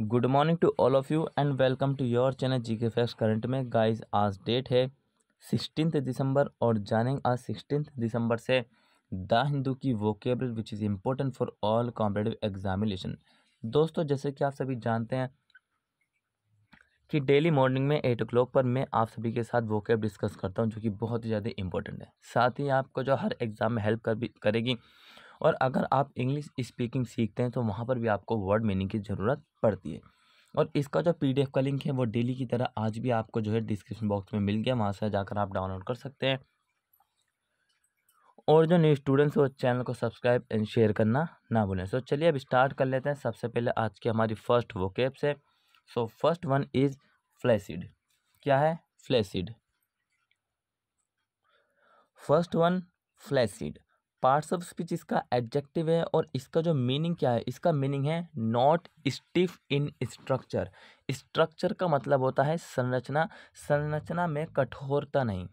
Good morning to all of you and welcome to your channel G K facts current में guys आज date है sixteen December और जानेंगे आज sixteen December से द हिंदू की vocab which is important for all competitive examination दोस्तों, जैसे कि आप सभी जानते हैं कि डेली मॉर्निंग में एट ओ पर मैं आप सभी के साथ वोकेब डिस्कस करता हूँ जो कि बहुत ही ज़्यादा इंपॉर्टेंट है। साथ ही आपको जो हर एग्ज़ाम में हेल्प कर भी करेगी और अगर आप इंग्लिश स्पीकिंग सीखते हैं तो वहाँ पर भी आपको वर्ड मीनिंग की ज़रूरत पड़ती है। और इसका जो पीडीएफ का लिंक है वो डेली की तरह आज भी आपको जो है डिस्क्रिप्शन बॉक्स में मिल गया वहाँ से जाकर आप डाउनलोड कर सकते हैं। और जो न्यू स्टूडेंट्स वो चैनल को सब्सक्राइब एंड शेयर करना ना भूलें। सो so, चलिए अब स्टार्ट कर लेते हैं। सबसे पहले आज की हमारी फ़र्स्ट वोकेब से so first one is flaccid क्या है flaccid first one flaccid parts of speech इसका एडजेक्टिव है और इसका जो मीनिंग क्या है, इसका मीनिंग है not stiff in structure. Structure का मतलब होता है संरचना संरचना में कठोरता नहीं,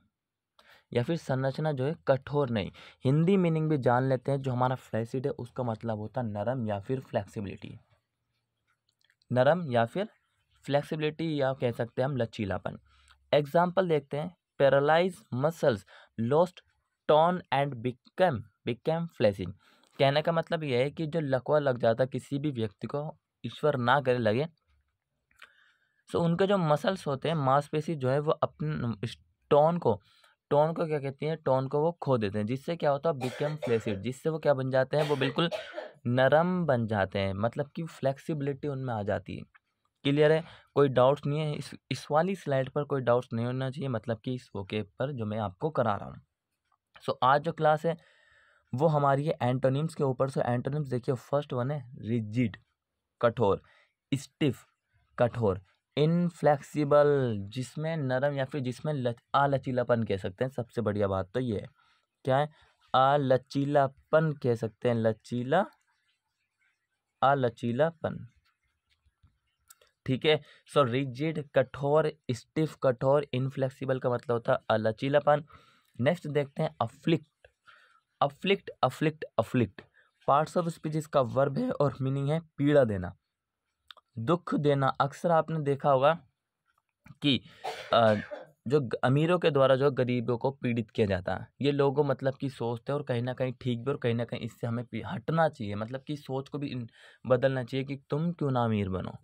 या फिर संरचना जो है कठोर नहीं। हिंदी मीनिंग भी जान लेते हैं, जो हमारा फ्लैसिड है, उसका मतलब होता है नरम या फिर फ्लेक्सिबिलिटी। नरम या फिर फ्लेक्सिबिलिटी या कह सकते हैं हम लचीलापन। एग्ज़ाम्पल देखते हैं, paralysed muscles, lost, tone and become. Become फ्लैसिंग कहने का मतलब यह है कि जो लकवा लग जाता किसी भी व्यक्ति को ईश्वर ना करे लगे सो उनके जो मसल्स होते हैं मांसपेशी जो है वो अपने टोन को टोन को क्या कहती हैं टोन को वो खो देते हैं जिससे क्या होता है बिकेम फ्लेसिड जिससे वो क्या बन जाते हैं वो बिल्कुल नरम बन जाते हैं मतलब कि फ्लेक्सिबिलिटी उनमें आ जाती है। क्लियर है? कोई डाउट्स नहीं है इस इस वाली स्लाइड पर कोई डाउट्स नहीं होना चाहिए मतलब कि इस वोके पर जो मैं आपको करा रहा हूँ। सो so, आज जो क्लास है वो हमारी है एंटोनिम्स के ऊपर से एंटोनिम्स देखिए फ़र्स्ट वन है रिजिड कठोर स्टिफ कठोर इनफ्लेक्सिबल जिसमें नरम या फिर जिसमें लच अलचीलापन कह सकते हैं। सबसे बढ़िया बात तो ये है। क्या है? अलचीलापन कह सकते हैं, लचीला, अलचीलापन। ठीक है? सो रिजिड कठोर स्टिफ कठोर इनफ्लेक्सिबल का मतलब होता है अलचीलापन। नेक्स्ट देखते हैं afflict afflict afflict afflict parts of speech इसका वर्ब है और मीनिंग है पीड़ा देना। दुख देना। अक्सर आपने देखा होगा कि जो अमीरों के द्वारा जो गरीबों को पीड़ित किया जाता है, ये लोगों मतलब की सोचते हैं और कहीं ना कहीं ठीक भी और कहीं ना कहीं इससे हमें हटना चाहिए। मतलब कि सोच को भी बदलना चाहिए कि तुम क्यों ना अमीर बनो?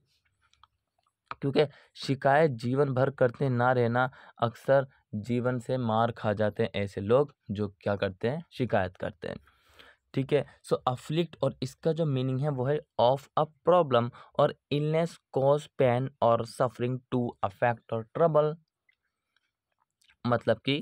क्योंकि शिकायत जीवन भर करते ना रहना अक्सर जीवन से मार खा जाते हैं ऐसे लोग जो क्या करते हैं? शिकायत करते हैं। ठीक है? सो अफ्लिक्ट और इसका जो मीनिंग है वो है ऑफ़ अ प्रॉब्लम और इलनेस कॉज पेन और सफरिंग टू अफेक्ट और ट्रबल मतलब कि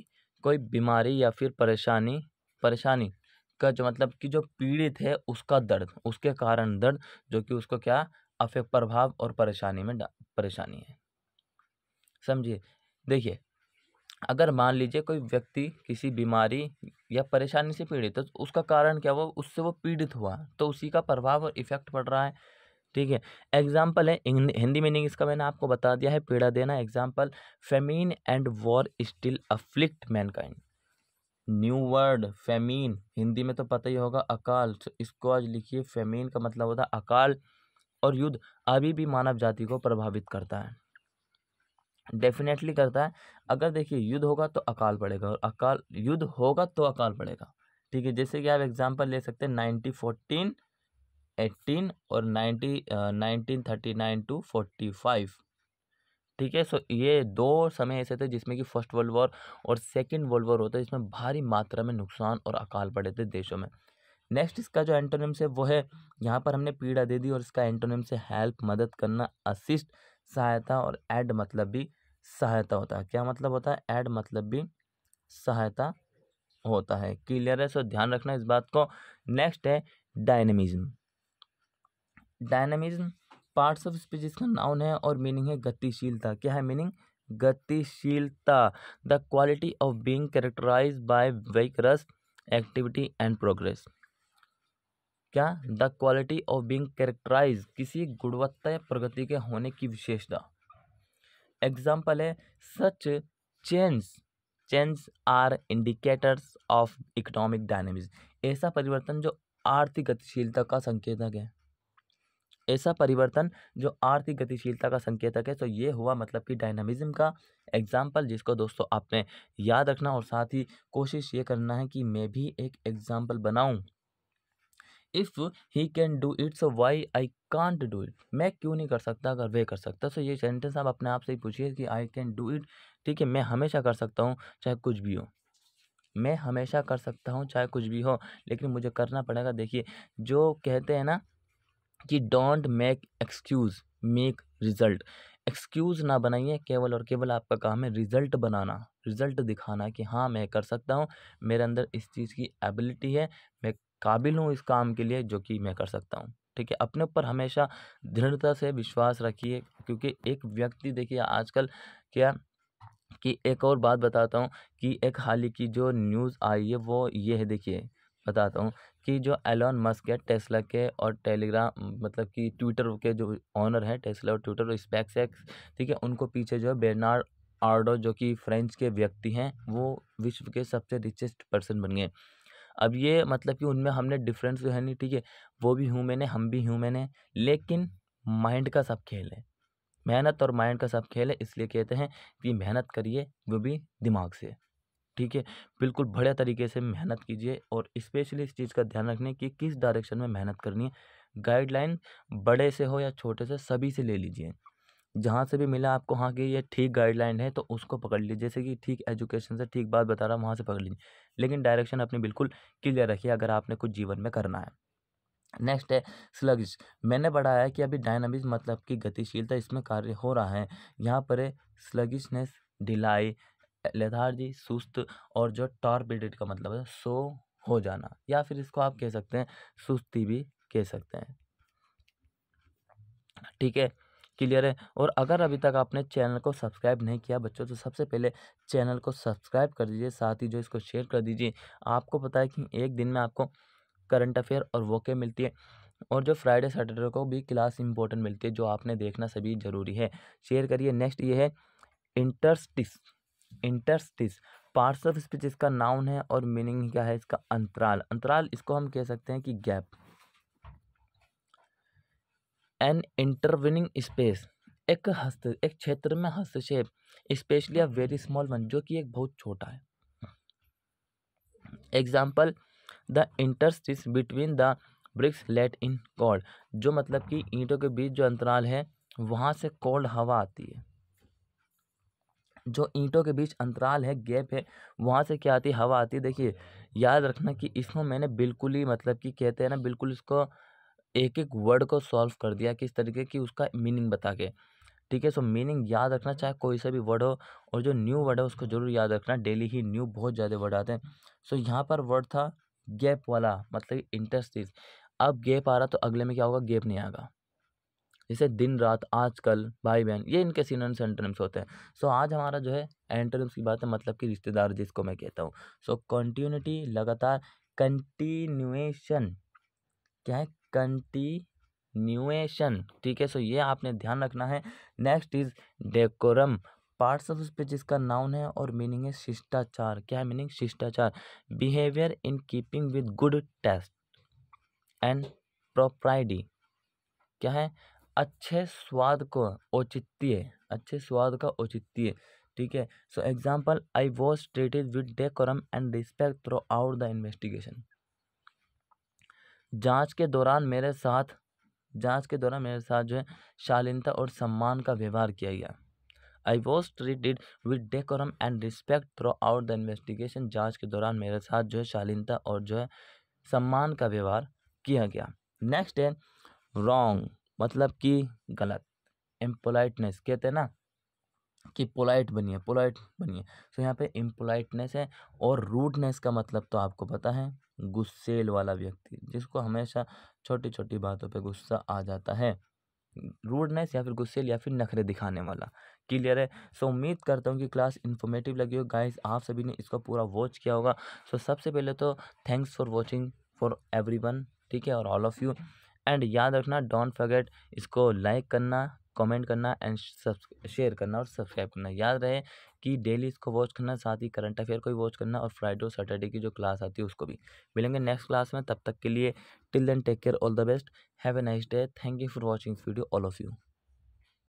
कोई बीमारी या फिर परेशानी परेशानी का जो मतलब कि जो पीड़ित है उसका दर्द, उसके कारण दर्द जो कि उसको क्या अफेक्ट प्रभाव और परेशानी में परेशानी है। समझिए? देखिए अगर मान लीजिए कोई व्यक्ति किसी बीमारी या परेशानी से पीड़ित है तो उसका कारण क्या हुआ? उससे वो पीड़ित हुआ तो उसी का प्रभाव और इफ़ेक्ट पड़ रहा है। ठीक है एग्ज़ाम्पल है हिंदी मीनिंग इसका मैंने आपको बता दिया है, पीड़ा देना। Example famine and war still afflict mankind new word famine Hindi में तो पता ही होगा, अकाल। तो इसको आज लिखिए फेमीन का मतलब होता है अकाल और युद्ध, अभी भी मानव जाति को प्रभावित करता है। डेफिनेटली करता है। अगर देखिए युद्ध होगा तो अकाल पड़ेगा और अकाल, युद्ध होगा तो अकाल पड़ेगा। ठीक है, जैसे कि आप एग्जांपल ले सकते हैं नाइनटी फोर्टीन एट्टीन और ninety nineteen thirty nine to forty five. ठीक है, सो ये दो समय ऐसे थे जिसमें कि फ़र्स्ट वर्ल्ड वॉर और सेकेंड वर्ल्ड वॉर होता है, जिसमें भारी मात्रा में नुकसान और अकाल पड़े थे देशों में। नेक्स्ट इसका जो एंटोनिम्स है वो है, यहाँ पर हमने पीड़ा दे दी और इसका एंटोनिम्स से हेल्प मदद करना असिस्ट सहायता और ऐड मतलब भी सहायता होता है। क्या मतलब होता है? ऐड मतलब भी सहायता होता है। क्लियर है? सो ध्यान रखना इस बात को। नेक्स्ट है dynamism. Dynamism parts of speech इसका नाउन है और मीनिंग है गतिशीलता। क्या है मीनिंग? गतिशीलता। The quality of being characterise by vigorous activity and progress. क्या? The quality of being characterise किसी गुणवत्ता या प्रगति के होने की विशेषता। एग्ज़ाम्पल है such change change are indicators of economic dynamics. ऐसा परिवर्तन जो आर्थिक गतिशीलता का संकेतक है। ऐसा परिवर्तन जो आर्थिक गतिशीलता का संकेतक है तो ये हुआ मतलब कि डायनामिज्म का एग्ज़ाम्पल जिसको दोस्तों आपने याद रखना और साथ ही कोशिश ये करना है कि मैं भी एक एग्ज़ाम्पल बनाऊँ। If he can do it so why I can't do it मैं क्यों नहीं कर सकता अगर वे कर सकता? तो ये सेंटेंस आप अपने आप से ही पूछिए कि आई कैन डू इट ठीक है? मैं हमेशा कर सकता हूँ, चाहे कुछ भी हो। मैं हमेशा कर सकता हूँ, चाहे कुछ भी हो, लेकिन मुझे करना पड़ेगा। देखिए, जो कहते हैं ना कि don't make excuse make result excuse ना बनाइए, केवल और केवल आपका काम है रिज़ल्ट बनाना। रिज़ल्ट दिखाना कि हाँ मैं कर सकता हूँ, मेरे अंदर इस चीज़ की एबिलिटी है, मैं काबिल हूँ इस काम के लिए जो कि मैं कर सकता हूँ। ठीक है, अपने ऊपर हमेशा दृढ़ता से विश्वास रखिए, क्योंकि एक व्यक्ति देखिए आजकल क्या कि एक और बात बताता हूँ कि एक हाल ही की जो न्यूज़ आई है वो ये है देखिए, बताता हूँ कि जो एलॉन मस्क है टेस्ला के और टेलीग्राम मतलब कि ट्विटर के जो ऑनर हैं टेस्ला और ट्विटर और स्पेक्स एक्स ठीक है, उनको पीछे जो है बेरनार्ड आर्डो जो कि फ्रेंच के व्यक्ति हैं, वो विश्व के सबसे रिचेस्ट पर्सन बन गए। अब ये मतलब कि उनमें हमने डिफरेंस जो है नहीं, ठीक है? वो भी हूँ है, हम भी हूँ मैंने लेकिन माइंड का सब खेल है। मेहनत और माइंड का सब खेल है, इसलिए कहते हैं कि मेहनत करिए, वो भी दिमाग से, ठीक है? बिल्कुल बढ़िया तरीके से मेहनत कीजिए और स्पेशली इस चीज़ का ध्यान रखने कि किस डायरेक्शन में मेहनत करनी है। गाइडलाइन बड़े से हो या छोटे से, सभी से ले लीजिए। जहाँ से भी मिला आपको हाँ कि ये ठीक गाइडलाइन है तो उसको पकड़ लीजिए। जैसे कि ठीक एजुकेशन से ठीक बात बता रहा हूँ, वहाँ से पकड़ लीजिए। लेकिन डायरेक्शन अपनी बिल्कुल क्लियर रखिए, अगर आपने कुछ जीवन में करना है। नेक्स्ट है स्लगिश मैंने बढ़ाया कि अभी डायनामिक्स मतलब कि गतिशीलता, इसमें कार्य हो रहा है। यहाँ पर है स्लगिशनेस ढिलाई लेथार्जी सुस्त और जो टॉर्बिडिट का मतलब है, सो हो जाना। या फिर इसको आप कह सकते हैं, सुस्ती भी कह सकते हैं। ठीक है? क्लियर है। और अगर अभी तक आपने चैनल को सब्सक्राइब नहीं किया बच्चों तो सबसे पहले चैनल को सब्सक्राइब कर दीजिए, साथ ही जो इसको शेयर कर दीजिए। आपको पता है कि एक दिन में आपको करंट अफेयर और वोके मिलती है? और जो फ्राइडे, सैटरडे को भी क्लास इंपॉर्टेंट मिलती है, जो आपने देखना सभी ज़रूरी है। शेयर करिए। नेक्स्ट ये है interstice interstice parts of speech इसका नाउन है और मीनिंग क्या है इसका? अंतराल। अंतराल इसको हम कह सकते हैं कि गैप। एन इंटरविनिंग स्पेस एक हस्त, एक क्षेत्र में हस्तक्षेप specially a very small one जो कि एक बहुत छोटा है। Example the interstice between the bricks let in cold जो मतलब कि ईंटों के बीच जो अंतराल है, वहाँ से कोल्ड हवा आती है। जो ईंटों के बीच अंतराल है गैप है, वहाँ से क्या आती है? हवा आती है। देखिए, याद रखना कि इसमें मैंने बिल्कुल ही मतलब कि कहते हैं ना, बिल्कुल इसको एक एक वर्ड को सॉल्व कर दिया किस तरीके की उसका मीनिंग बता के। ठीक है सो मीनिंग याद रखना चाहे कोई सा भी वर्ड हो और जो न्यू वर्ड है उसको ज़रूर याद रखना डेली ही न्यू बहुत ज़्यादा वर्ड आते हैं। सो यहाँ पर वर्ड था गैप वाला मतलब इंटरस्टिस अब गैप आ रहा तो अगले में क्या होगा? गैप नहीं आएगा। जैसे दिन रात आजकल भाई बहन ये इनके सीनोनिम्स एंटोनिम्स होते हैं। सो so, आज हमारा जो है एंटोनिम्स की बात है मतलब कि रिश्तेदार जिसको मैं कहता हूँ। सो कंटिन्यूटी लगातार कंटिन्यूएशन क्या है? कंटिन्यूएशन ठीक है सो ये आपने ध्यान रखना है। Next is decorum parts of speech जिसका नाउन है और मीनिंग है शिष्टाचार। क्या है मीनिंग शिष्टाचार। Behaviour in keeping with good taste and propriety क्या है? अच्छे स्वाद को औचित्य। अच्छे स्वाद का औचित्य। ठीक है so example I was treated with decorum and respect throughout the investigation जाँच के दौरान मेरे साथ, जाँच के दौरान मेरे साथ जो है, शालीनता और सम्मान का व्यवहार किया गया। I was treated with decorum and respect throughout the investigation जाँच के दौरान मेरे साथ जो है, शालीनता और जो है, सम्मान का व्यवहार किया गया। नेक्स्ट है रॉन्ग मतलब कि गलत। एम्पोलाइटनेस कहते हैं ना, कि पोलाइट बनिए पोलाइट बनिए। तो यहाँ पे इम्पोलाइटनेस है और रूडनेस का मतलब तो आपको पता है। गुस्सेल वाला व्यक्ति जिसको हमेशा छोटी छोटी बातों पे गुस्सा आ जाता है। रूडनेस या फिर गुस्सेल या फिर नखरे दिखाने वाला। क्लियर है? सो उम्मीद करता हूँ कि क्लास इन्फॉर्मेटिव लगी हो गाइस आप सभी ने इसको पूरा वॉच किया होगा। सो so, सबसे पहले तो thanks for watching for everyone ठीक है? और ऑल ऑफ़ यू एंड याद रखना डोंट फॉरगेट इसको लाइक करना कमेंट करना एंड शेयर करना और सब्सक्राइब करना। याद रहे कि डेली इसको वॉच करना, साथ ही करंट अफेयर को भी वॉच करना और फ्राइडे और सैटरडे की जो क्लास आती है उसको भी। मिलेंगे नेक्स्ट क्लास में, तब तक के लिए till then take care, all the best, have a nice day, thank you for watching video, all of you.